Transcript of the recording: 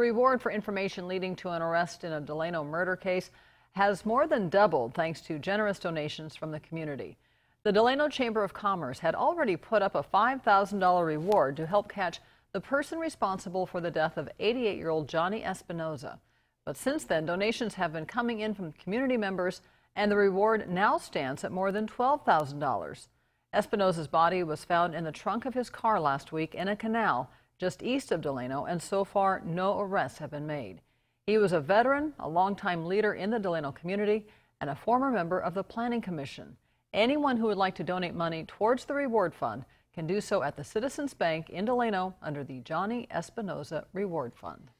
The reward for information leading to an arrest in a Delano murder case has more than doubled thanks to generous donations from the community. The Delano Chamber of Commerce had already put up a $5,000 reward to help catch the person responsible for the death of 88 year old Johnny Espinoza. But since then, donations have been coming in from community members, and the reward now stands at more than $12,000. Espinoza's body was found in the trunk of his car last week in a canal just east of Delano, and so far, no arrests have been made. He was a veteran, a longtime leader in the Delano community, and a former member of the Planning Commission. Anyone who would like to donate money towards the reward fund can do so at the Citizens Bank in Delano under the Johnny Espinoza Reward Fund.